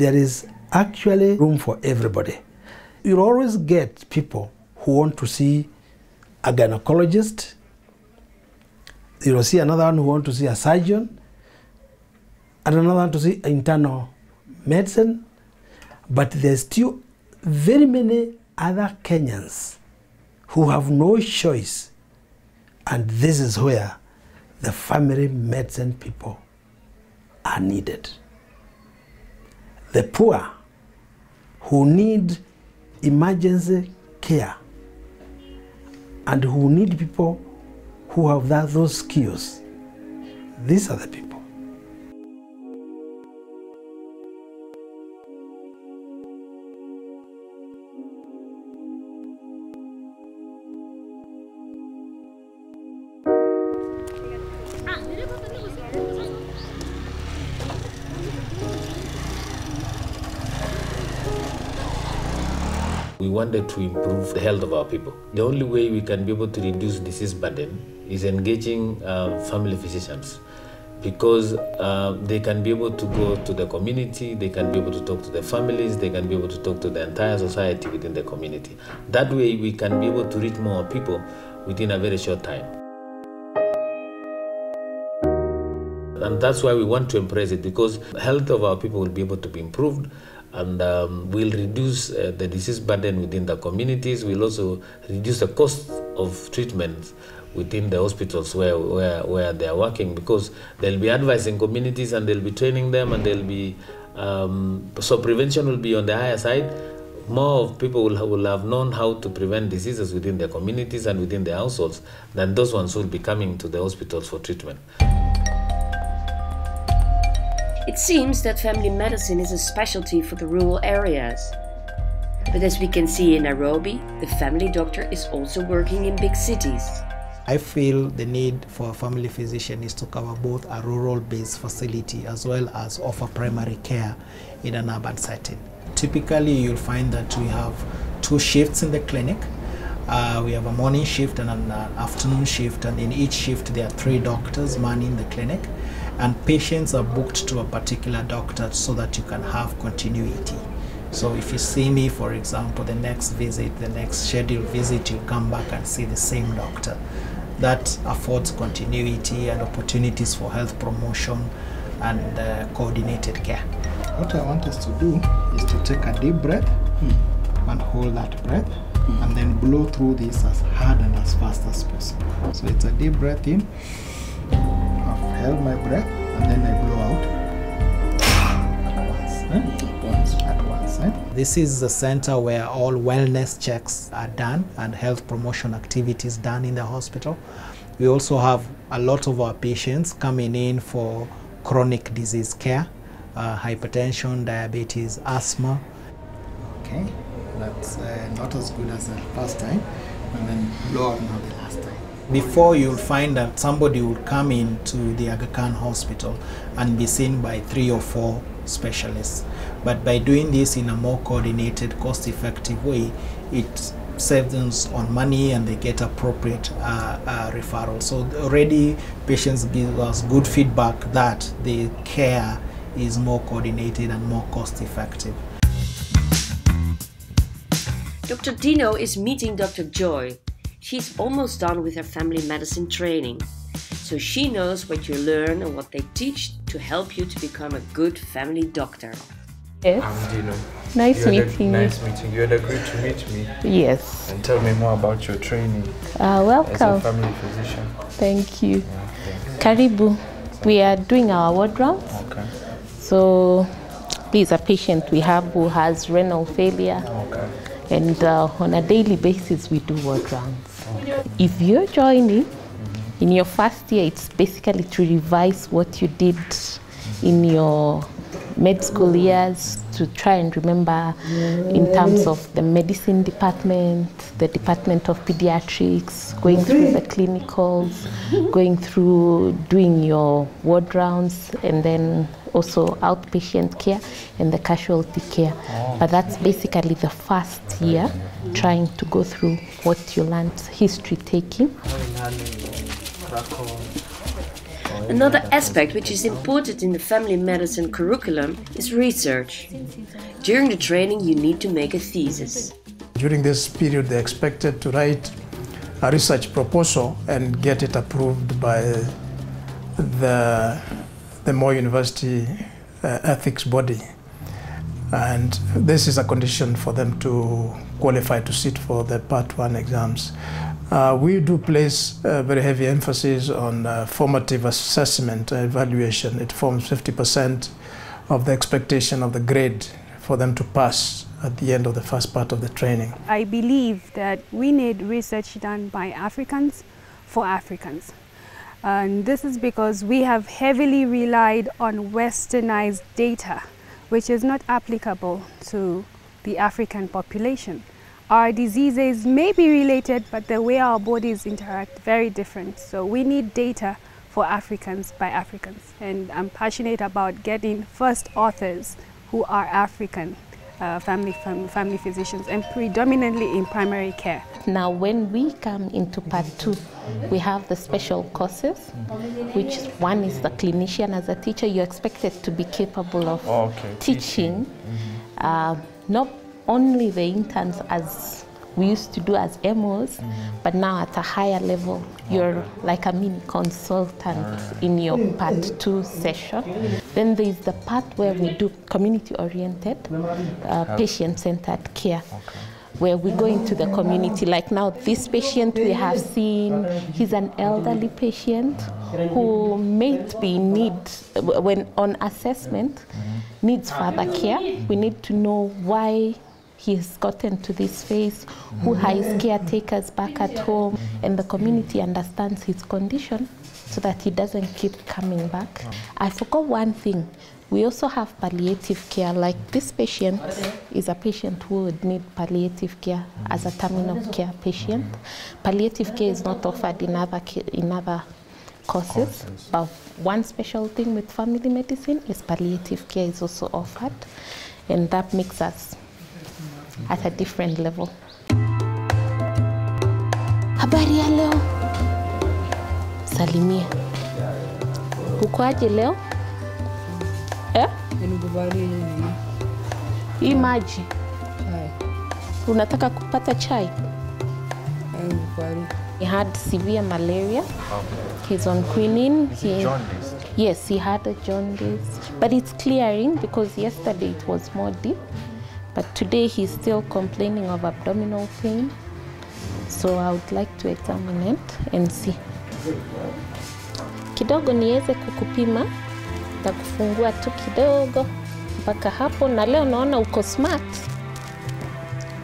there is actually room for everybody. You'll always get people who want to see a gynecologist, you'll see another one who want to see a surgeon, and another one to see internal medicine, but there's still very many other Kenyans who have no choice, and this is where the family medicine people are needed. The poor who need emergency care and who need people who have that, those skills. These are the people. Wanted to improve the health of our people. The only way we can be able to reduce disease burden is engaging uh, family physicians because uh, they can be able to go to the community, they can be able to talk to the families, they can be able to talk to the entire society within the community. That way, we can be able to reach more people within a very short time. And that's why we want to embrace it because health of our people will be able to be improved and um, will reduce uh, the disease burden within the communities. We'll also reduce the cost of treatment within the hospitals where, where, where they are working because they'll be advising communities and they'll be training them and they'll be um, so prevention will be on the higher side more of people will, will have known how to prevent diseases within their communities and within their households than those ones who will be coming to the hospitals for treatment. It seems that family medicine is a specialty for the rural areas. But as we can see in Nairobi, the family doctor is also working in big cities. I feel the need for a family physician is to cover both a rural based facility as well as offer primary care in an urban setting. Typically, you'll find that we have two shifts in the clinic. Uh, we have a morning shift and an uh, afternoon shift, and in each shift, there are three doctors manning the clinic, and patients are booked to a particular doctor so that you can have continuity. So if you see me, for example, the next visit, the next scheduled visit, you come back and see the same doctor. That affords continuity and opportunities for health promotion and uh, coordinated care. What I want us to do is to take a deep breath and hold that breath and then blow through this as hard and as fast as possible. So it's a deep breath in. Held my breath and then I blow out at once. eh? At once. eh? This is the center where all wellness checks are done and health promotion activities done in the hospital. We also have a lot of our patients coming in for chronic disease care, uh, hypertension, diabetes, asthma. Okay, that's uh, not as good as the first time, and then blow out now the last time. Before you'll find that somebody will come into the Aga Khan hospital and be seen by three or four specialists. But by doing this in a more coordinated, cost effective way, it saves them on money and they get appropriate uh, uh, referral. So already patients give us good feedback that the care is more coordinated and more cost effective. Dr. Dino is meeting Dr. Joy. She's almost done with her family medicine training. So she knows what you learn and what they teach to help you to become a good family doctor. Yes. I'm Dino. Nice You had a- meeting you. Nice meeting you. had agreed to meet me Yes. and tell me more about your training Uh, as a welcome. family physician. Thank you. Okay. Karibu. We are doing our ward rounds. Okay. So, please, a patient we have who has renal failure, Okay. and uh, on a daily basis, we do ward rounds. If you're joining in your first year, it's basically to revise what you did in your med school years to try and remember in terms of the medicine department, the department of pediatrics, going through the clinicals, going through doing your ward rounds, and then also outpatient care and the casualty care. Oh. But that's basically the first year trying to go through what you learned, history taking. Another aspect which is important in the family medicine curriculum is research. During the training, you need to make a thesis. During this period, they're expected to write a research proposal and get it approved by the, the Moi University uh, ethics body. And this is a condition for them to qualify to sit for the Part 1 exams. Uh, we do place uh, very heavy emphasis on uh, formative assessment evaluation. It forms 50% of the expectation of the grade for them to pass at the end of the first part of the training. I believe that we need research done by Africans for Africans. And this is because we have heavily relied on westernized data, which is not applicable to the African population. Our diseases may be related, but the way our bodies interact very different. So we need data for Africans by Africans. And I'm passionate about getting first authors who are African uh, family, fam family physicians and predominantly in primary care. Now, when we come into part two, we have the special courses, which one is the clinician. As a teacher, you're expected to be capable of Oh, okay. teaching, uh, not only the interns as we used to do as MOs, but now at a higher level, you're like a mini consultant in your part two session. Then there's the part where we do community oriented, uh, patient centered care. Where we go into the community, like now, this patient we have seen, he's an elderly patient who may be in need when on assessment needs further care. We need to know why he has gotten to this phase, who has caretakers back at home, and the community understands his condition so that he doesn't keep coming back. I forgot one thing. We also have palliative care. Like this patient is a patient who would need palliative care as a terminal care patient. Palliative care is not offered in other, in other courses, but one special thing with family medicine is palliative care is also offered, and that makes us at a different level. Habari ya leo, salimia. Uko aje leo eh? Hii maji unataka kupata chai? He had severe malaria. He's on quinine. He, Yes, he had a jaundice, but it's clearing because yesterday it was more deep. But today he's still complaining of abdominal pain. So I would like to examine it and see. Kidogo niweze kukupima na kufungua tu kidogo mpaka hapo, na leo naona uko smart.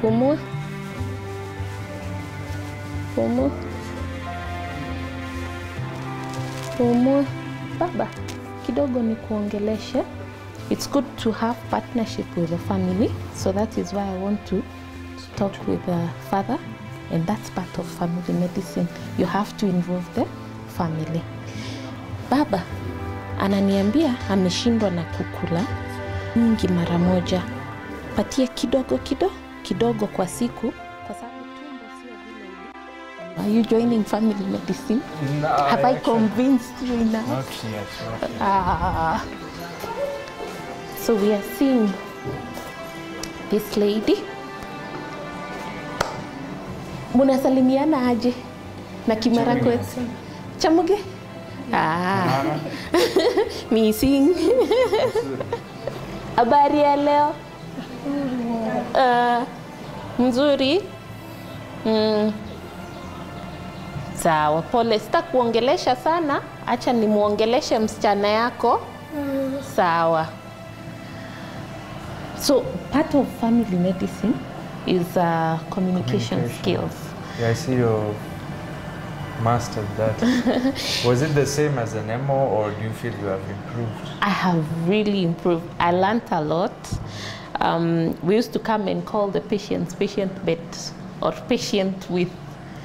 Pumua, pumua, pumua. Baba, kidogo ni kuongeleshe. It's good to have partnership with the family, so that is why I want to talk with the father, and that's part of family medicine. You have to involve the family. Baba ananiambia ameshindwa na kukula nyingi mara moja, patie kidogo kido kidogo kwa siku, kwa sababu tumbo sio vile. Are you joining family medicine? No, Have I convinced you enough? Not yet. Not yet. Ah. So we are seeing this lady. Munasalimiana aje na Kimara kwetu Chamuge? Ah. Missing. Habari ya leo? Ah, mzuri. Mm. Sawa, pole. Sitakuongelesha sana, acha nimwongeleshe msichana yako. Sawa. So part of family medicine is uh, communication, Communication. skills. Yeah, I see you mastered that. Was it the same as an MO or do you feel you have improved? I have really improved. I learnt a lot. Um, we used to come and call the patients patient bed or patient with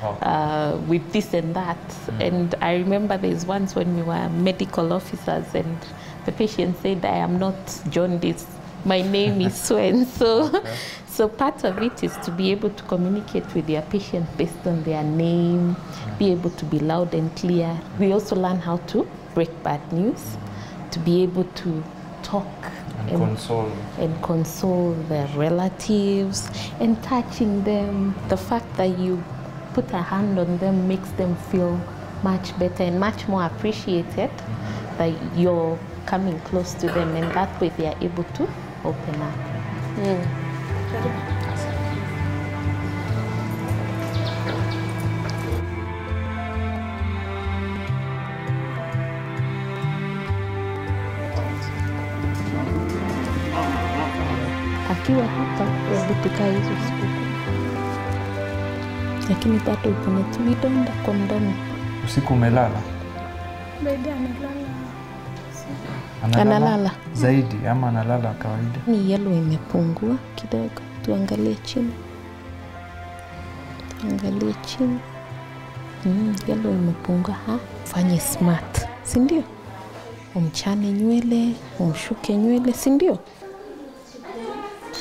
Oh. uh, with this and that. And I remember there's once when we were medical officers and the patient said, I am not jaundice. My name is so and so. So part of it is to be able to communicate with your patient based on their name, mm. be able to be loud and clear. We also learn how to break bad news, to be able to talk And console. and console their relatives and touching them. The fact that you put a hand on them makes them feel much better and much more appreciated mm-hmm. that you're coming close to them and that way they are able to open up. Akiwa hapa hebu hizo siku, lakini bado uko na vidonda kwa mdomo. Usiku umelala? Baby analala. Analala. Zaidi ama analala kawaida? Ni yellow imepungua kidogo, tuangalie chini, tuangalie chini. Mm, yellow imepungua. Ha, fanye smart, si ndio? Umchane nywele, umshuke nywele, si ndio?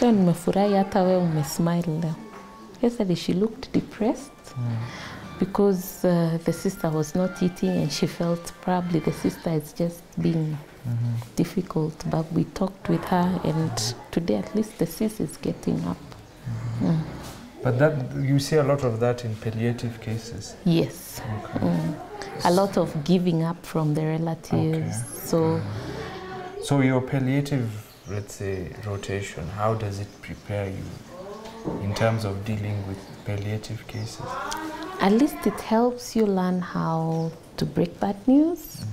Leo nimefurahi hata wewe umesmile leo. Yesterday she looked depressed Mm because uh, the sister was not eating and she felt probably the sister is just being difficult. But we talked with her and today at least the sis is getting up. But that you see a lot of that in palliative cases. Yes. Mm. A lot of giving up from the relatives. So So your palliative, let's say, rotation, how does it prepare you in terms of dealing with palliative cases? at least it helps you learn how to break bad news.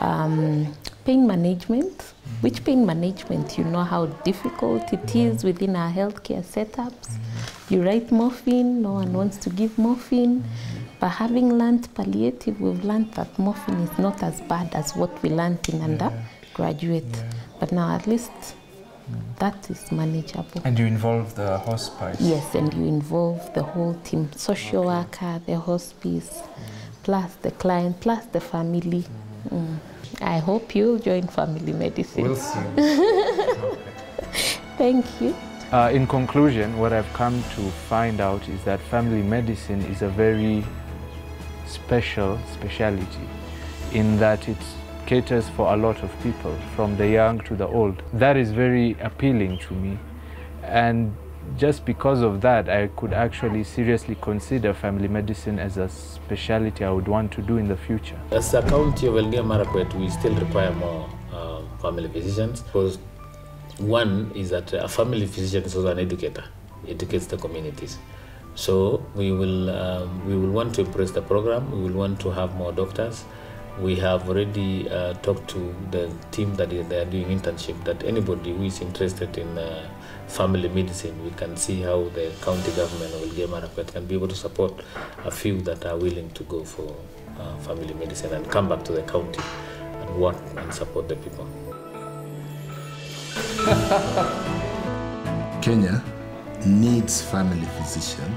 Um, pain management, which pain management, you know how difficult it is within our healthcare setups. You write morphine, no one wants to give morphine. But having learned palliative, we've learned that morphine is not as bad as what we learned in undergraduate. But now at least that is manageable. And you involve the hospice. Yes, and you involve the whole team social worker, the hospice, plus the client, plus the family. Mm. I hope you'll join family medicine. We'll see. Thank you. Uh, in conclusion, what I've come to find out is that family medicine is a very special specialty in that it caters for a lot of people, from the young to the old. That is very appealing to me. And just because of that, I could actually seriously consider family medicine as a specialty I would want to do in the future. As a county of Elgeyo Marakwet, we still require more uh, family physicians because one is that a family physician is also an educator, educates the communities. So we will um, we will want to impress the program. We will want to have more doctors. We have already uh, talked to the team that they are doing internship. That anybody who is interested in uh, family medicine, we can see how the county government Elgeyo Marakwet can be able to support a few that are willing to go for uh, family medicine and come back to the county and work and support the people. Kenya needs family physician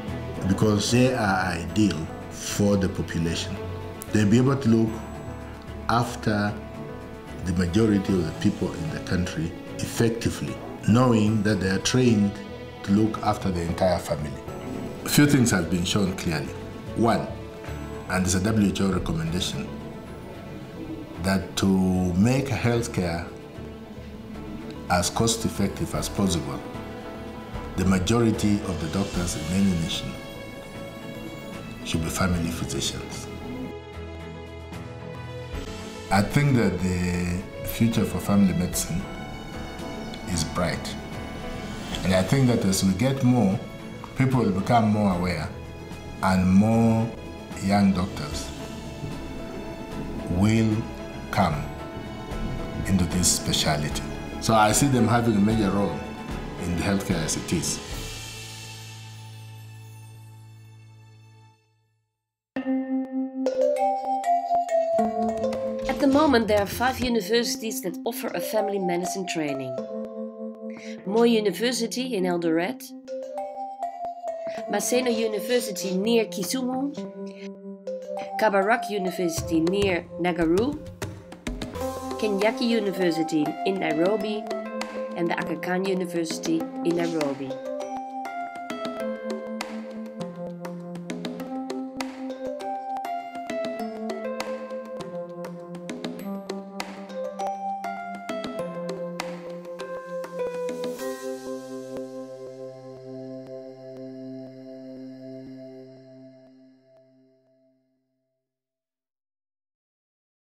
because they are ideal for the population. They'll be able to look after the majority of the people in the country effectively, knowing that they are trained to look after the entire family. A few things have been shown clearly. One, and it's a WHO recommendation, that to make healthcare as cost effective as possible, the majority of the doctors in any nation should be family physicians. I think that the future for family medicine is bright. And I think that as we get more, people will become more aware and more young doctors will come into this specialty. So I see them having a major role in the healthcare as it is. Moment, there are five universities that offer a family medicine training. Moi University in Eldoret, Maseno University near Kisumu, Kabarak University near Nakuru, Kenyatta University in Nairobi, and the Aga Khan University in Nairobi.